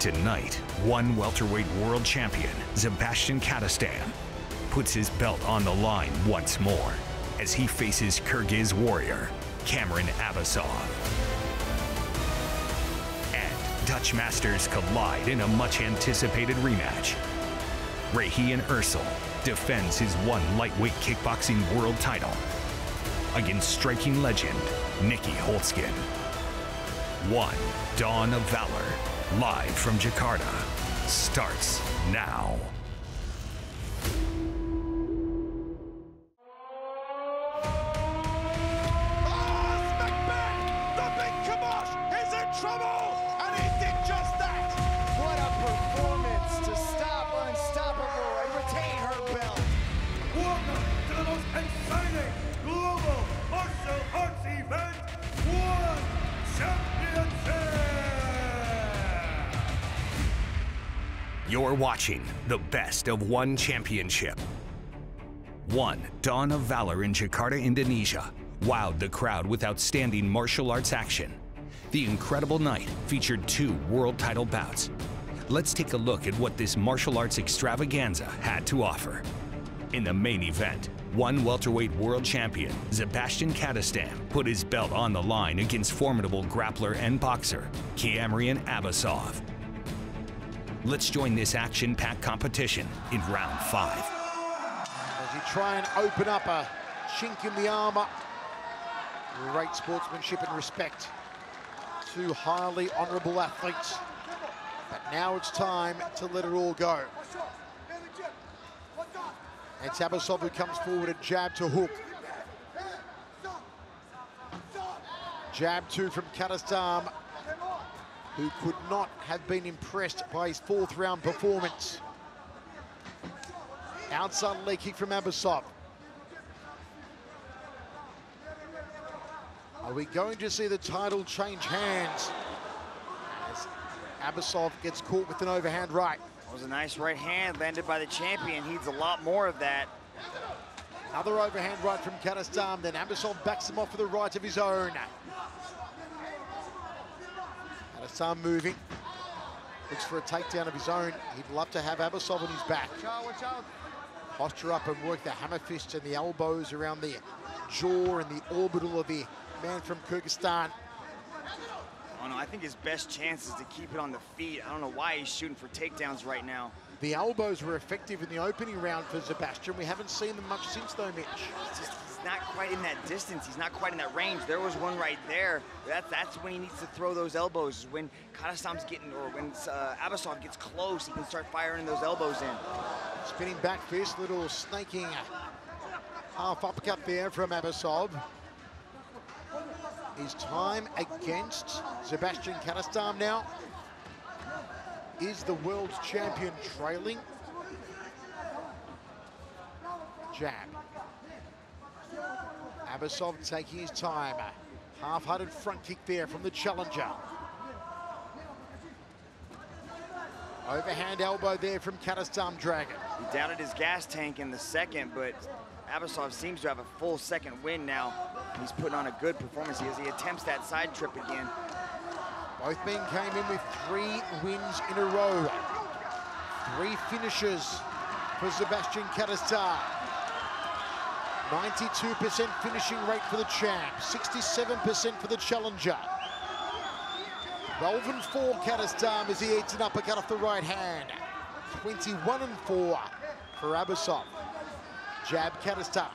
Tonight, one welterweight world champion, Zebaztian Kadestam, puts his belt on the line once more as he faces Kyrgyz warrior, Kiamrian Abbasov. And Dutch masters collide in a much anticipated rematch. Regiel Eesel defends his one lightweight kickboxing world title against striking legend Nieky Holzken. One Dawn of Valor, live from Jakarta, starts now. You're watching the best of one championship. One Dawn of Valor in Jakarta, Indonesia, wowed the crowd with outstanding martial arts action. The incredible night featured two world title bouts. Let's take a look at what this martial arts extravaganza had to offer. In the main event, one welterweight world champion, Zebaztian Kadestam, put his belt on the line against formidable grappler and boxer, Kiamrian Abbasov. Let's join this action-packed competition in round five. As you try and open up a chink in the armor, great sportsmanship and respect. Two highly honorable athletes. But now it's time to let it all go. And Abbasov who comes forward, a jab to hook. Jab two from Kadestam who could not have been impressed by his fourth round performance. Outside leg kick from Abbasov. Are we going to see the title change hands as Abbasov gets caught with an overhand right? That was a nice right hand landed by the champion. He needs a lot more of that. Another overhand right from Kadestam, then Abbasov backs him off with a right of his own. Hassan moving. Looks for a takedown of his own. He'd love to have Abbasov on his back. Watch out, Posture up and work the hammer fists and the elbows around the jaw and the orbital of the man from Kyrgyzstan. Oh no, I think his best chance is to keep it on the feet. I don't know why he's shooting for takedowns right now. The elbows were effective in the opening round for Zebaztian. We haven't seen them much since though, Mitch. Not quite in that distance. He's not quite in that range. There was one right there. That, that's when he needs to throw those elbows. When Kadestam's getting, or when uh, Abbasov gets close, he can start firing those elbows in. Spinning back fist, little snaking half uppercut there from Abbasov. His time against Zebaztian Kadestam now. Is the world champion trailing? Jab. Abbasov taking his time. Half-hearted front kick there from the challenger. Overhand elbow there from Kadestam Dragon. He doubted his gas tank in the second, but Abbasov seems to have a full second win now. He's putting on a good performance as he attempts that side trip again. Both men came in with three wins in a row. Three finishes for Zebaztian Kadestam. 92% finishing rate for the champ, 67% for the challenger. 12 and 4 Kadestam as he eats an uppercut off the right hand. 21 and 4 for Abbasov. Jab Kadestam.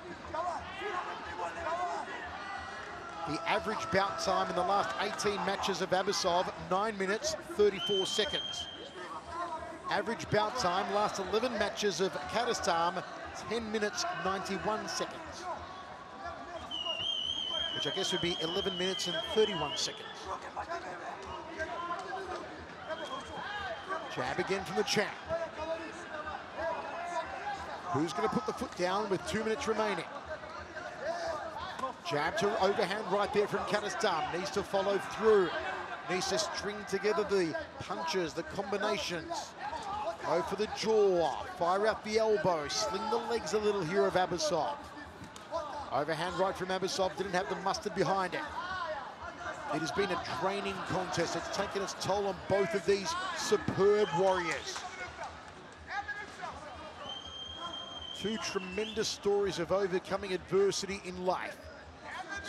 The average bout time in the last 18 matches of Abbasov, 9 minutes, 34 seconds. Average bout time, last 11 matches of Kadestam, 10 minutes, 91 seconds. Which I guess would be 11 minutes and 31 seconds. Jab again from the champ. Who's going to put the foot down with two minutes remaining? Jab to overhand right there from Kadestam. Needs to follow through. Needs to string together the punches, the combinations. Go for the jaw, fire out the elbow, sling the legs a little here of Abbasov. Overhand right from Abbasov, didn't have the mustard behind it. It has been a draining contest. It's taken its toll on both of these superb warriors. Two tremendous stories of overcoming adversity in life.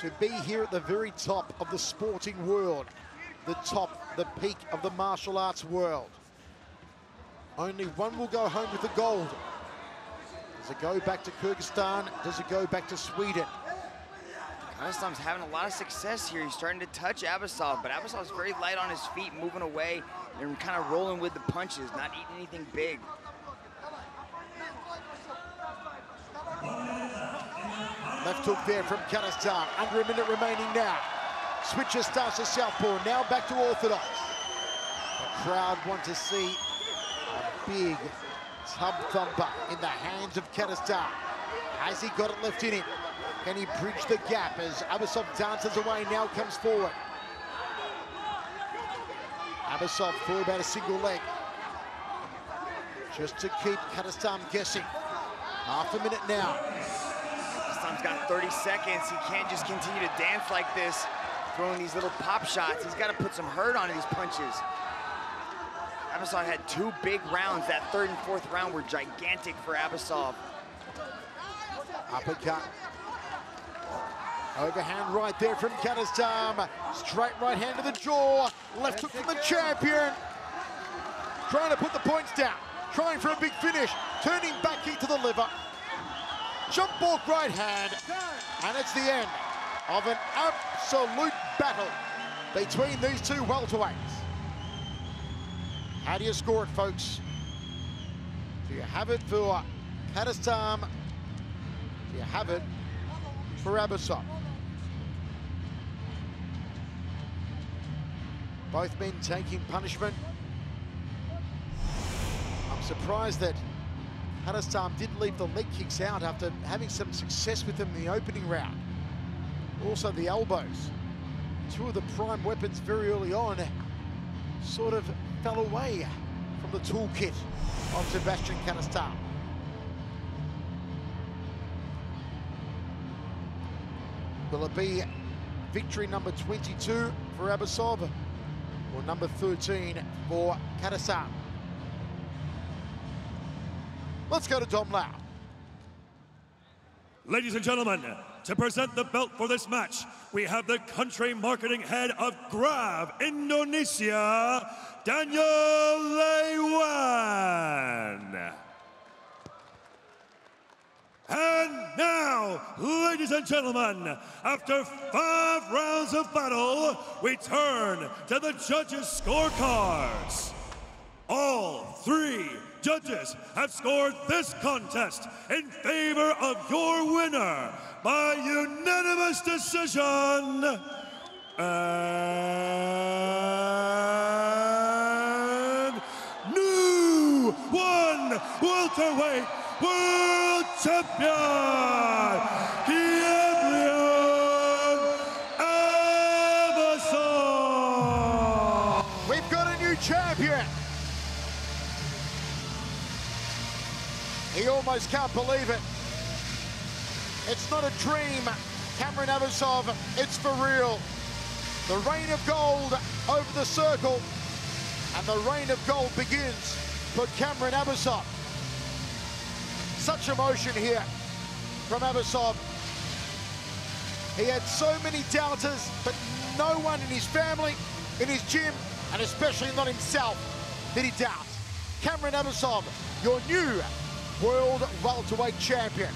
To be here at the very top of the sporting world, the top, the peak of the martial arts world. Only one will go home with the gold. Does it go back to Kyrgyzstan? Does it go back to Sweden? Kadestam's having a lot of success here. He's starting to touch Abbasov, but Abbasov's very light on his feet, moving away and kind of rolling with the punches, not eating anything big. Left hook there from Kadestam. Under a minute remaining now. Switcher starts to southpaw. Now back to orthodox. The crowd want to see big tub thumper in the hands of Kadestam. Has he got it left in him? Can he bridge the gap as Abbasov dances away, now comes forward. Abbasov for about a single leg. Just to keep Kadestam guessing. Half a minute now. Kadestam's got 30 seconds. He can't just continue to dance like this, throwing these little pop shots. He's got to put some hurt on these punches. Abbasov had two big rounds. That third and fourth round were gigantic for Abbasov. Uppercut Overhand right there from Kadestam. Straight right hand to the jaw. Left hook from the champion. Trying to put the points down. Trying for a big finish. Turning back into the liver. Jump ball right hand. And it's the end of an absolute battle between these two welterweights. How do you score it, folks? Do you have it for Kadestam? Do you have it for Abbasov? Both men taking punishment. I'm surprised that Kadestam didn't leave the leg kicks out after having some success with them in the opening round. Also the elbows. Two of the prime weapons very early on sort of fell away from the toolkit of Zebaztian Kadestam. Will it be victory number 22 for Abbasov? or number 13 for Kadestam. Let's go to Dom Lau. Ladies and gentlemen, to present the belt for this match, we have the country marketing head of Grab Indonesia, Daniel Lewan. And now, ladies and gentlemen, after five rounds of battle, we turn to the judges' scorecards. All three judges have scored this contest in favor of your winner by unanimous decision. And new one welterweight world champion, Kiamrian Abbasov. We've got a new champion. He almost can't believe it. It's not a dream, Kiamrian Abbasov, it's for real. The reign of gold over the circle, and the reign of gold begins for Kiamrian Abbasov. Such emotion here from Abbasov. He had so many doubters, but no one in his family, in his gym, and especially not himself, did he doubt. Kiamrian Abbasov, your new world welterweight champion.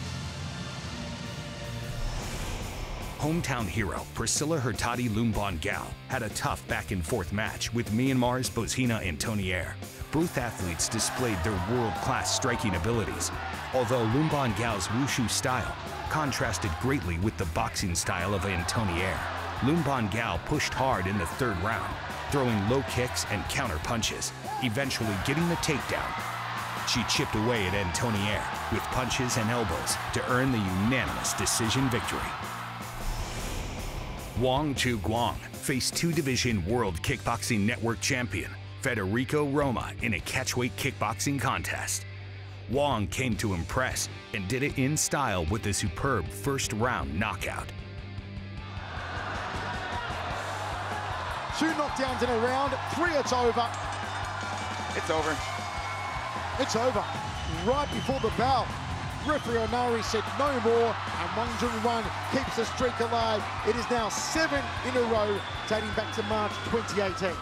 Hometown hero Priscilla Hertati Lumban Gaol had a tough back and forth match with Myanmar's Bozhena Antoniyar. Both athletes displayed their world-class striking abilities, although Lumban Gaol's wushu style contrasted greatly with the boxing style of Antoniyar. Lumban Gaol pushed hard in the third round, throwing low kicks and counter punches, eventually getting the takedown. She chipped away at Antoniyar with punches and elbows to earn the unanimous decision victory. Wang Junguang faced two-division World Kickboxing Network champion Federico Roma in a catchweight kickboxing contest. Wong came to impress and did it in style with a superb first round knockout. Two knockdowns in a round. Three, it's over. It's over. It's over. Right before the bell. Referee Onari said no more, and Wang Jun keeps the streak alive. It is now seven in a row, dating back to March 2018.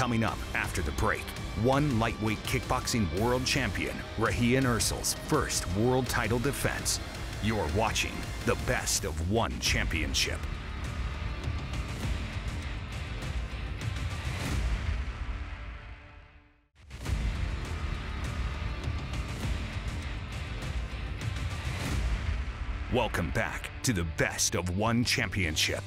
Coming up after the break, one lightweight kickboxing world champion, Regiel Eesel's first world title defense. You're watching the best of one championship. Welcome back to the best of one championship.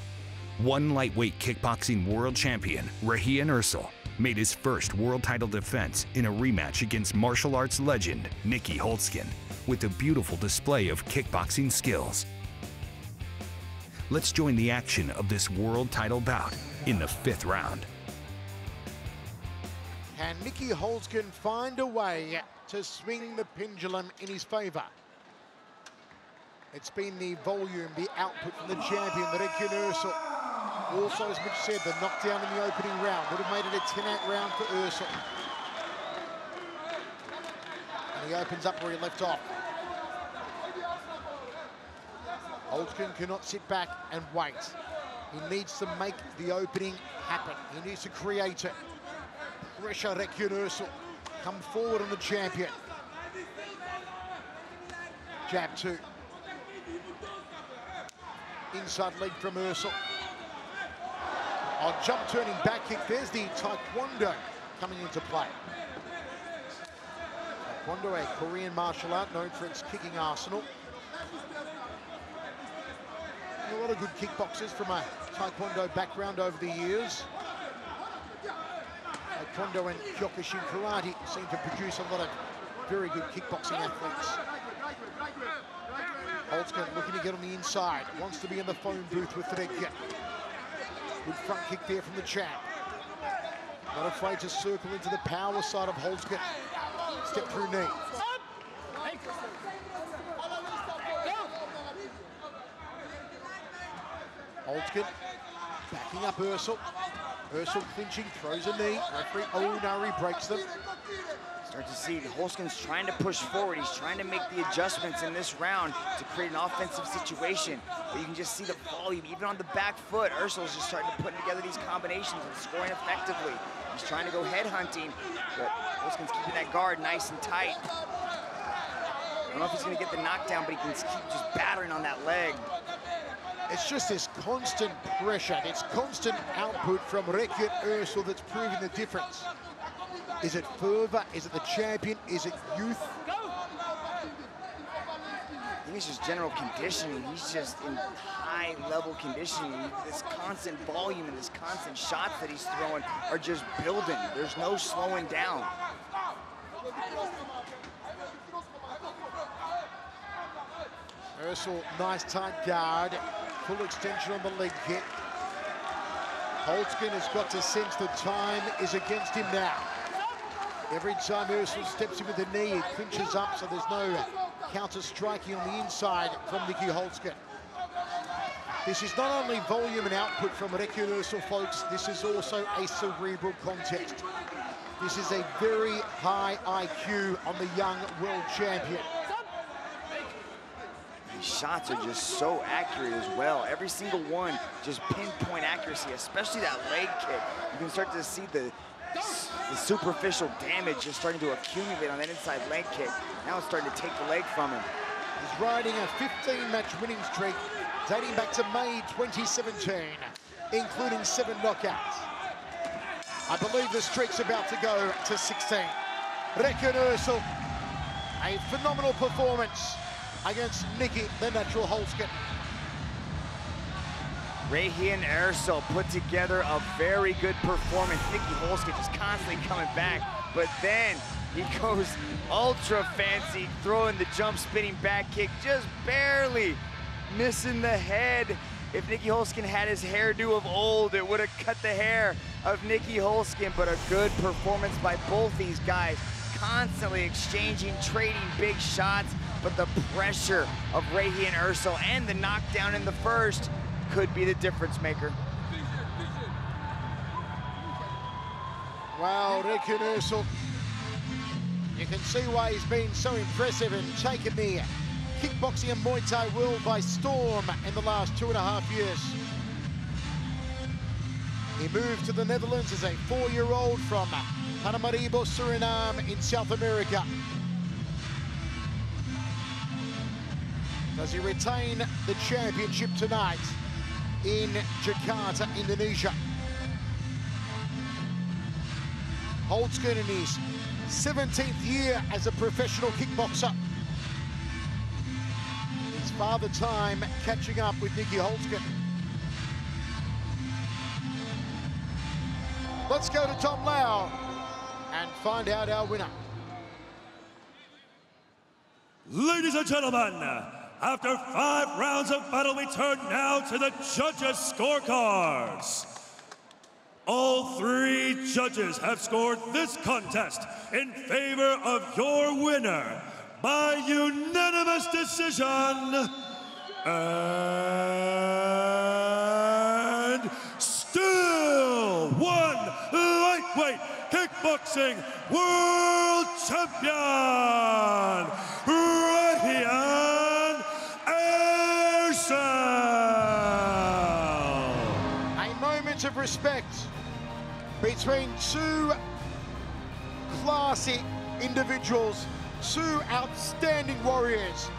One lightweight kickboxing world champion, Regiel Eesel, made his first world title defense in a rematch against martial arts legend Nieky Holzken with a beautiful display of kickboxing skills. Let's join the action of this world title bout in the fifth round. Can Nieky Holzken find a way to swing the pendulum in his favour? It's been the volume, the output from the champion, the Eesel. Also, as Mitch said, the knockdown in the opening round would have made it a 10-8 round for Eesel. And he opens up where he left off. Holzken cannot sit back and wait. He needs to make the opening happen. He needs to create it. Pressure Regiel Eesel. Come forward on the champion. Jab two. Inside leg from Eesel. On jump turning back kick, there's the Taekwondo coming into play. Taekwondo, a Korean martial art known for its kicking arsenal. A lot of good kickboxers from a Taekwondo background over the years. Taekwondo and Kyokushin Karate seem to produce a lot of very good kickboxing athletes. Holzken looking to get on the inside, wants to be in the phone booth with Regiel. Good front kick there from the champ. Not afraid to circle into the power side of Holzken. Step through knee. Holzken backing up Eesel. Eesel clinching, throws a knee. Referee oh, Onari breaks them. Start to see Holzken's trying to push forward. He's trying to make the adjustments in this round to create an offensive situation. But you can just see the volume, even on the back foot. Eesel's just starting to put together these combinations and scoring effectively. He's trying to go head hunting, but Holzken's keeping that guard nice and tight. I don't know if he's gonna get the knockdown, but he can keep just battering on that leg. It's just this constant pressure, this constant output from Regiel Eesel that's proving the difference. Is it fervor? Is it the champion? Is it youth? I think it's just general conditioning. He's just in high level conditioning. This constant volume and this constant shots that he's throwing are just building. There's no slowing down. Eesel, nice tight guard. Full extension on the leg kick. Holzken has got to sense the time is against him now. Every time Eesel steps in with the knee, it clinches up, so there's no counter striking on the inside from Nieky Holzken. This is not only volume and output from Regiel Eesel, folks, this is also a cerebral contest. This is a very high IQ on the young world champion. These shots are just so accurate as well. Every single one, just pinpoint accuracy, especially that leg kick. You can start to see the, the superficial damage is starting to accumulate on that inside leg kick. Now it's starting to take the leg from him. He's riding a 15-match winning streak dating back to May 2017, including seven knockouts. I believe the streak's about to go to 16. Regiel Eesel, a phenomenal performance against Nieky, the natural Holzken. Regiel Eesel put together a very good performance. Nieky Holzken just constantly coming back, but then he goes ultra fancy, throwing the jump spinning back kick, just barely missing the head. If Nieky Holzken had his hairdo of old, it would have cut the hair of Nieky Holzken, but a good performance by both these guys, constantly exchanging, trading big shots, but the pressure of Regiel Eesel and the knockdown in the first could be the difference maker. Wow, Regiel Eesel, you can see why he's been so impressive and taken the kickboxing and Muay Thai world by storm in the last two and a half years. He moved to the Netherlands as a four-year-old from Paramaribo, Suriname in South America. Does he retain the championship tonight in Jakarta, Indonesia? Holzken in his 17th year as a professional kickboxer. His father time catching up with Nieky Holzken. Let's go to Tom Lau and find out our winner. Ladies and gentlemen, after five rounds of battle, we turn now to the judges' scorecards. All three judges have scored this contest in favor of your winner by unanimous decision. And still one lightweight kickboxing world champion, Of respect between two classy individuals, two outstanding warriors,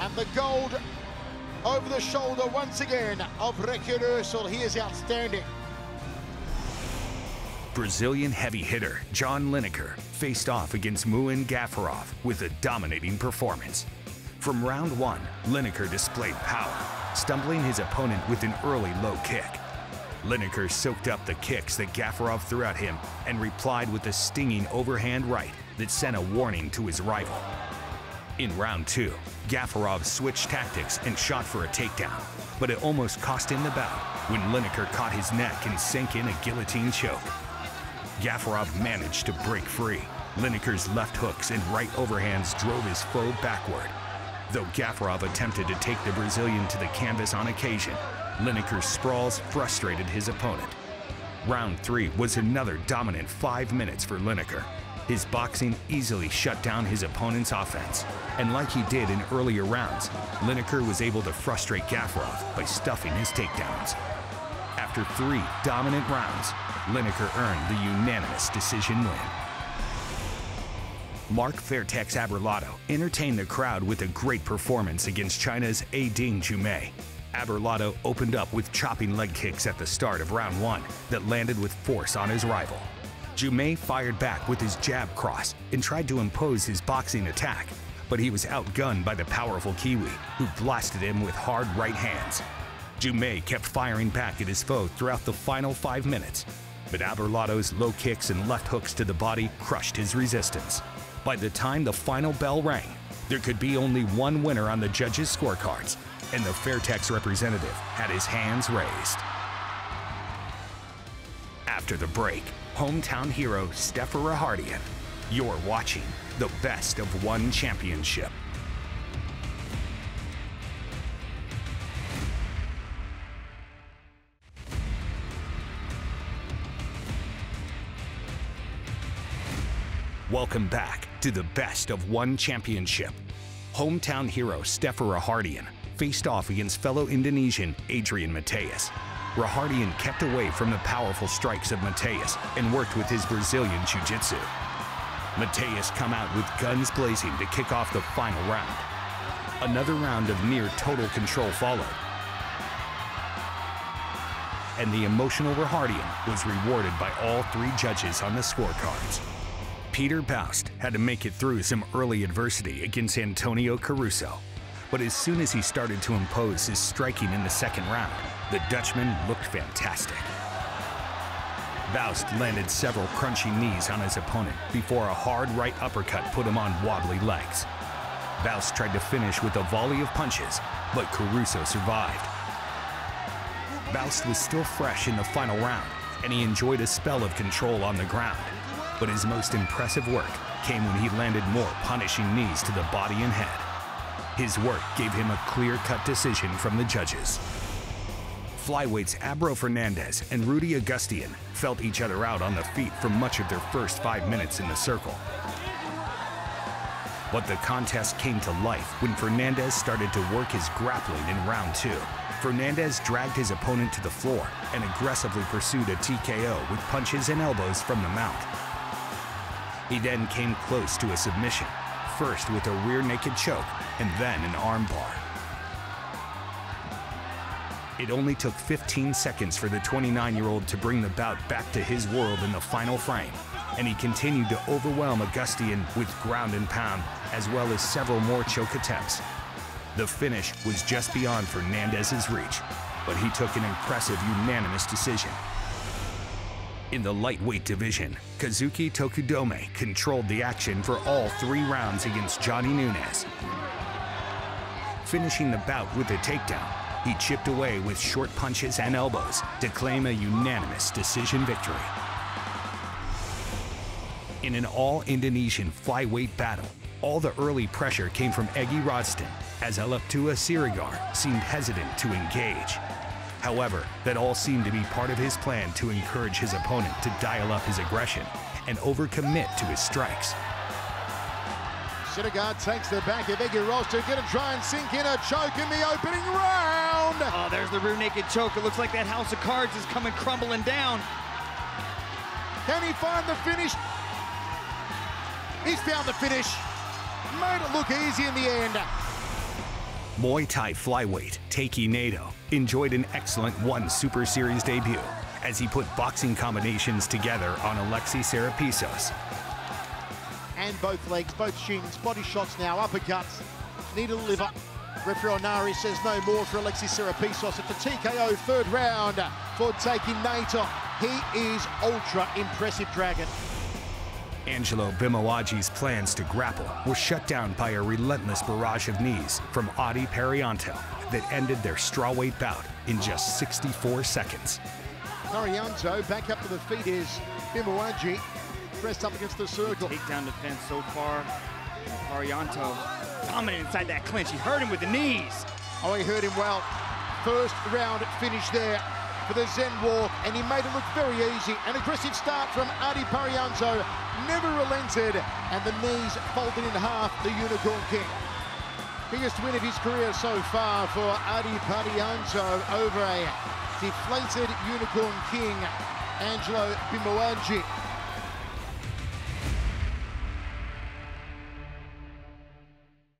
and the gold over the shoulder once again of Regiel Eesel. He is outstanding. Brazilian heavy hitter John Lineker faced off against Muin Gafurov with a dominating performance. From round one, Lineker displayed power, stumbling his opponent with an early low kick. Lineker soaked up the kicks that Gafurov threw at him and replied with a stinging overhand right that sent a warning to his rival. In round two, Gafurov switched tactics and shot for a takedown, but it almost cost him the bout when Lineker caught his neck and sank in a guillotine choke. Gafurov managed to break free. Lineker's left hooks and right overhands drove his foe backward. Though Gafurov attempted to take the Brazilian to the canvas on occasion, Lineker's sprawls frustrated his opponent. Round three was another dominant five minutes for Lineker. His boxing easily shut down his opponent's offense. And like he did in earlier rounds, Lineker was able to frustrate Gafurov by stuffing his takedowns. After three dominant rounds, Lineker earned the unanimous decision win. Mark Fairtex Abelardo entertained the crowd with a great performance against China's Ading Jumei. Abelardo opened up with chopping leg kicks at the start of round one that landed with force on his rival. Jumei fired back with his jab cross and tried to impose his boxing attack, but he was outgunned by the powerful Kiwi, who blasted him with hard right hands. Jumei kept firing back at his foe throughout the final five minutes, but Abelardo's low kicks and left hooks to the body crushed his resistance. By the time the final bell rang, there could be only one winner on the judges' scorecards, and the Fairtex representative had his hands raised. After the break, hometown hero Stefer Rahardian. You're watching the best of one championship. Welcome back to the best of one championship. Hometown hero Stefer Rahardian faced off against fellow Indonesian Adrian Mattheis. Rahardian kept away from the powerful strikes of Mattheis and worked with his Brazilian Jiu-Jitsu. Mattheis come out with guns blazing to kick off the final round. Another round of near total control followed. And the emotional Rahardian was rewarded by all three judges on the scorecards. Pieter Buist had to make it through some early adversity against Antonio Caruso. But as soon as he started to impose his striking in the second round, the Dutchman looked fantastic. Buist landed several crunching knees on his opponent before a hard right uppercut put him on wobbly legs. Buist tried to finish with a volley of punches, but Caruso survived. Buist was still fresh in the final round, and he enjoyed a spell of control on the ground. But his most impressive work came when he landed more punishing knees to the body and head. His work gave him a clear-cut decision from the judges. Flyweights Abro Fernandez and Rudy Agustian felt each other out on the feet for much of their first five minutes in the circle. But the contest came to life when Fernandez started to work his grappling in round two. Fernandez dragged his opponent to the floor and aggressively pursued a TKO with punches and elbows from the mount. He then came close to a submission, first with a rear naked choke and then an armbar. It only took 15 seconds for the 29-year-old to bring the bout back to his world in the final frame, and he continued to overwhelm Agustian with ground and pound, as well as several more choke attempts. The finish was just beyond Fernandez's reach, but he took an impressive unanimous decision. In the lightweight division, Kazuki Tokudome controlled the action for all three rounds against Johnny Nunez. Finishing the bout with a takedown, he chipped away with short punches and elbows to claim a unanimous decision victory. In an all-Indonesian flyweight battle, all the early pressure came from Egi Rozten, as Elipitua Siregar seemed hesitant to engage. However, that all seemed to be part of his plan to encourage his opponent to dial up his aggression and overcommit to his strikes. Siregar takes the back of Egi Rozten, gonna try and sink in a choke in the opening round. Oh, there's the rear naked choke. It looks like that house of cards is coming crumbling down. Can he find the finish? He's found the finish. Made it look easy in the end. Muay Thai flyweight Taiki Naito enjoyed an excellent one Super Series debut as he put boxing combinations together on Alexi Serepisos. And both legs, both shins, body shots now, uppercuts. Need to deliver. Referee Onari says no more for Alexi Serepisos. It's a TKO third round for Taiki Naito. He is ultra impressive dragon. Angelo Bimawaji's plans to grapple were shut down by a relentless barrage of knees from Adi Parianto that ended their strawweight bout in just 64 seconds. Parianto back up to the feet is Bimawaji, pressed up against the circle. Takedown defense so far. Parianto dominant inside that clinch. He hurt him with the knees. Oh, he hurt him well. First round finish there for the Zen walk, and he made it look very easy. An aggressive start from Adi Parianto, never relented, and the knees folded in half the Unicorn King. Biggest win of his career so far for Adi Parianto over a deflated Unicorn King, Angelo Bimawaji.